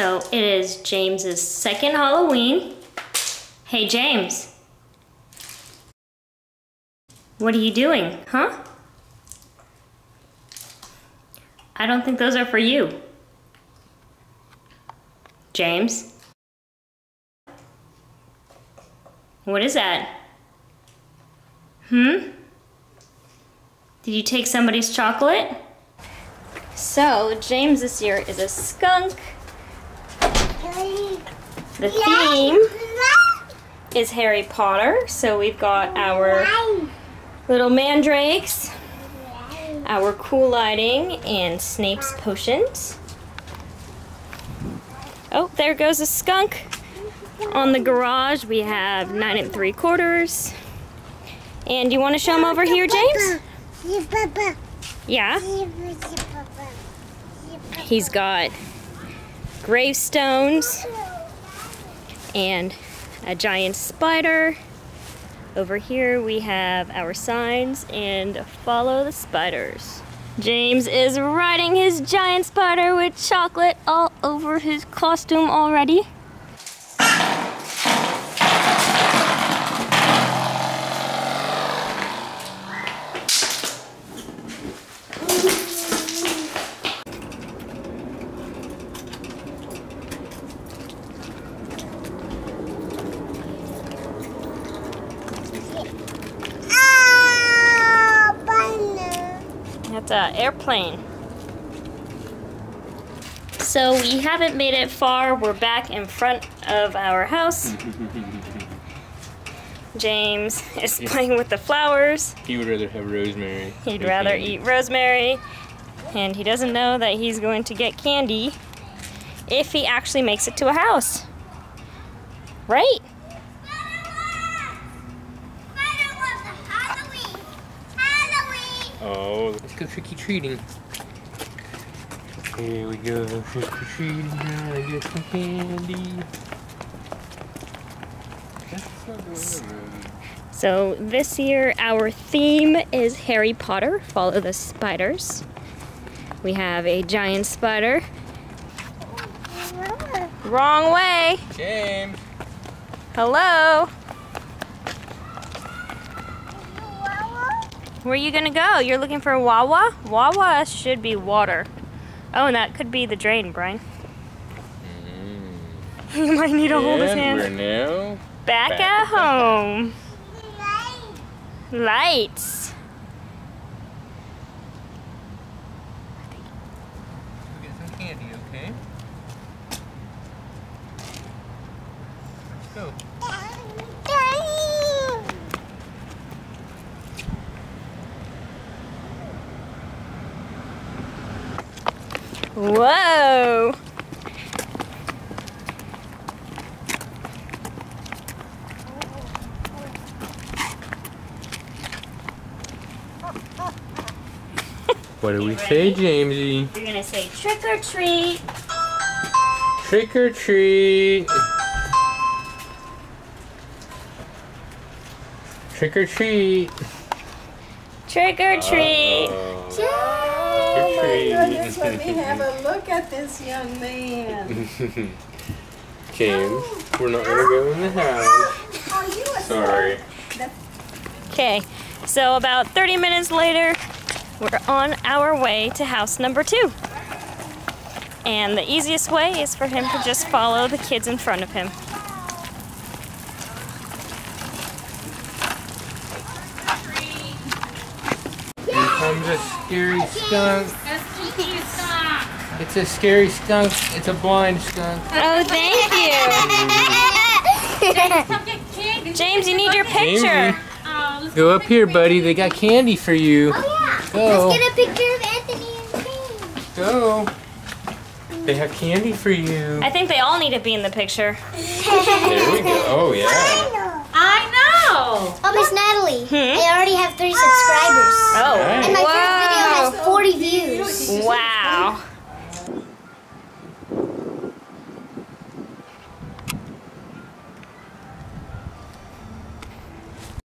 So it is James's second Halloween. Hey James. What are you doing, huh? I don't think those are for you. James? What is that? Hmm? Did you take somebody's chocolate? So, James this year is a skunk. The theme is Harry Potter. So we've got our little mandrakes, our cool lighting, and Snape's potions. Oh, there goes a skunk. On the garage, we have nine and three quarters. And you want to show them over here, James? Yeah. He's got gravestones and a giant spider. Over here we have our signs and follow the spiders. James is riding his giant spider with chocolate all over his costume already. That's an airplane. So we haven't made it far. We're back in front of our house. James is playing with the flowers. He would rather have rosemary. He'd rather candy. eat rosemary. And he doesn't know that he's going to get candy if he actually makes it to a house. Right? Oh, let's go trick or treating. Here we go, trick or treating. Now I get some candy. So this year our theme is Harry Potter, Follow the Spiders. We have a giant spider. Wrong way. James. Hello. Where are you gonna go? You're looking for a Wawa? Wawa should be water. Oh, and that could be the drain, Brian. you mm-hmm. might need to hold his And hand. we're now Back, back at at home. Lights. Go get some candy, okay? Let's go. Whoa. What do we say, Jamesy? You're gonna say trick or treat. Trick or treat. Trick or treat. Trick or treat. Oh Oh, my goodness, let me have a look at this young man. James, we're not gonna go in the oh, house. Oh, you a Sorry. Okay, so about 30 minutes later, we're on our way to house number two. And the easiest way is for him to just follow the kids in front of him. Here comes a scary skunk. It's a scary skunk. It's a blind skunk. Oh, thank you. James, you need your picture. Oh, go up here, buddy. They got candy for you. Oh, yeah. Go. Let's get a picture of Anthony and James. Go. They have candy for you. I think they all need to be in the picture. there we go. Oh, yeah. I know. Oh, Miss Natalie. Hmm? I already have three subscribers. Oh. Right. And my Whoa. first video has 40 views. Wow.